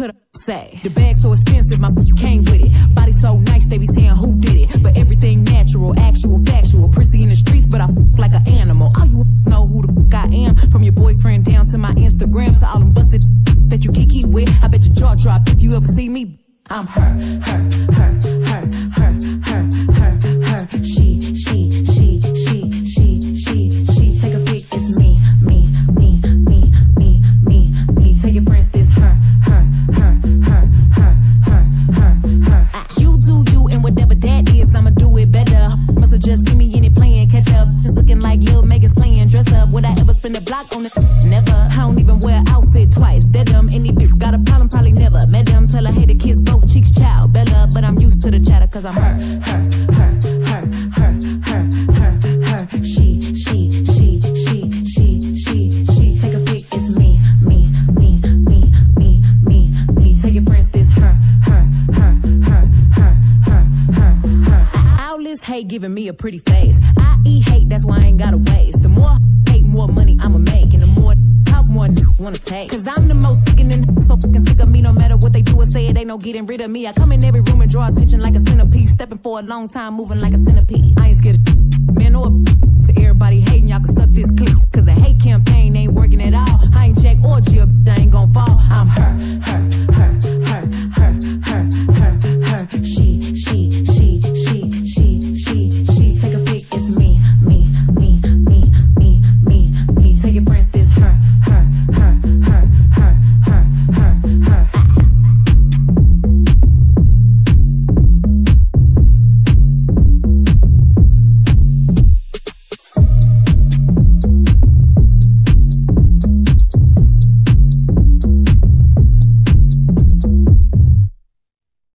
could I say? The bag so expensive, my came with it. Body so nice, they be saying who did it. But everything natural, actual, factual. Prissy in the streets, but I like an animal. All you know who the fuck I am. From your boyfriend down to my Instagram to all them busted that you kiki with. I bet your jaw drop if you ever see me. I'm her, her, her, her, her, I spin the block on it? Never. I don't even wear outfit twice. Dead them. Any bitch got a problem, probably never met them. Tell her hey to kiss both cheeks, child. Bella, but I'm used to the chatter cause I'm her, her, her, her, her, her, her, her. She, she, she, she, she, she, she. Take a pic, it's me, me, me, me, me, me, me. Tell your friends this her, her, her, her, her, her, her, her. All this hate giving me a pretty face. I eat hate, that's why I ain't got to waste. The more more money I'ma make, and the more more n- wanna take. Cause I'm the most sickening, so fucking sick of me. No matter what they do or say, it ain't no getting rid of me. I come in every room and draw attention like a centipede. Stepping for a long time, moving like a centipede. I ain't scared of man or to everybody hating. Y'all can suck